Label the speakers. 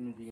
Speaker 1: soon as